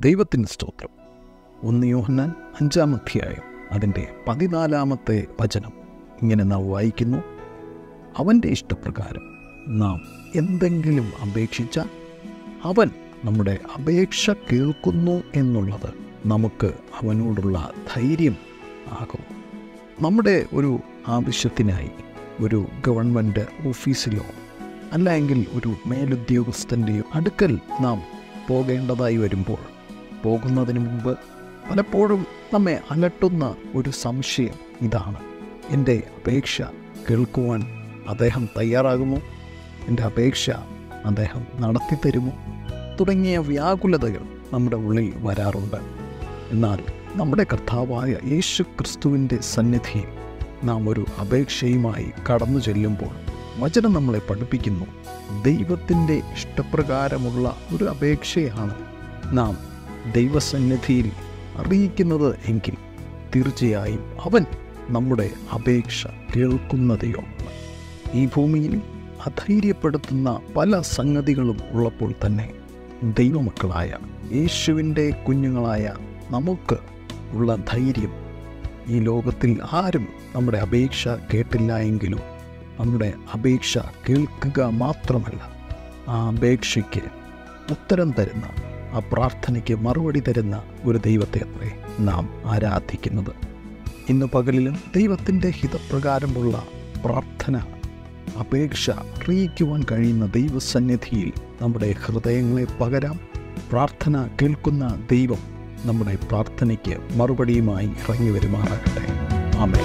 ദൈവത്തിന് സ്തോത്രം. ഒന്ന് യോഹന്നാൻ അഞ്ചാം അധ്യായം അതിന്റെ പതിനാലാമത്തെ വചനം. ഇങ്ങനെ നാം വായിക്കുന്നു. അവന്റെ ഇഷ്ടപ്രകാരം നാം എന്തെങ്കിലും അപേക്ഷിച്ചാൽ അവൻ നമ്മുടെ അപേക്ഷ കേൾക്കുന്നു എന്നുള്ളത് നമുക്ക് അവനോടുള്ള ധൈര്യം ആകും. നമ്മുടെ ഒരു ആവശ്യത്തിനായി ഒരു ഗവൺമെന്റ് ഓഫീസിലോ അല്ലെങ്കിൽ ഒരു മേലുദ്യോഗസ്ഥന്റെയോ അടുക്കൽ നാം പോകേണ്ടതായി വരുമ്പോൾ പോകുന്നതിന് മുമ്പ് പലപ്പോഴും നമ്മെ അലട്ടുന്ന ഒരു സംശയം ഇതാണ്. എന്റെ അപേക്ഷ കേൾക്കുവാൻ അദ്ദേഹം തയ്യാറാകുമോ? എന്റെ അപേക്ഷ അദ്ദേഹം നടത്തിത്തരുമോ തുടങ്ങിയ വ്യാകുലതകൾ നമ്മുടെ ഉള്ളിൽ വരാറുണ്ട്. എന്നാൽ നമ്മുടെ കർത്താവായ യേശു ക്രിസ്തുവിന്റെ സന്നിധിയിൽ നാം ഒരു അപേക്ഷയുമായി കടന്നു ചെല്ലുമ്പോൾ വചനം നമ്മളെ പഠിപ്പിക്കുന്നു. ദൈവത്തിന്റെ ഇഷ്ടപ്രകാരമുള്ള ഒരു അപേക്ഷയാണ് നാം ദൈവസന്നിധിയിൽ അറിയിക്കുന്നത് എങ്കിൽ തീർച്ചയായും അവൻ നമ്മുടെ അപേക്ഷ കേൾക്കുന്ന ഈ ഭൂമിയിൽ അധൈര്യപ്പെടുത്തുന്ന പല സംഗതികളും ഉള്ളപ്പോൾ തന്നെ ദൈവമക്കളായ യേശുവിന്റെ കുഞ്ഞുങ്ങളായ നമുക്ക് ഉള്ള ധൈര്യം ഈ ലോകത്തിൽ ആരും നമ്മുടെ അപേക്ഷ കേട്ടില്ല എങ്കിലും നമ്മുടെ അപേക്ഷ കേൾക്കുക മാത്രമല്ല ആ അപേക്ഷയ്ക്ക് ഉത്തരം തരുന്ന ആ പ്രാർത്ഥനയ്ക്ക് മറുപടി തരുന്ന ഒരു ദൈവത്തെ അത്രേ നാം ആരാധിക്കുന്നത്. ഇന്ന് പകലിലും ദൈവത്തിന്റെ ഹിതപ്രകാരമുള്ള പ്രാർത്ഥന അപേക്ഷ അറിയിക്കുവാൻ കഴിയുന്ന ദൈവസന്നിധിയിൽ നമ്മുടെ ഹൃദയങ്ങളെ പകരാം. പ്രാർത്ഥന കേൾക്കുന്ന ദൈവം നമ്മുടെ പ്രാർത്ഥനയ്ക്ക് മറുപടിയുമായി ഇറങ്ങി വരുമാറാകട്ടെ. ആമേ